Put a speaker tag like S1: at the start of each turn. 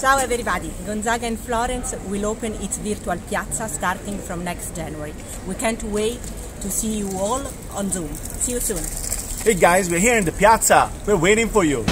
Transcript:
S1: Ciao everybody! Gonzaga in Florence will open its virtual piazza starting from next January. We can't wait to see you all on Zoom. See you soon.
S2: Hey guys, we're here in the piazza. We're waiting for you.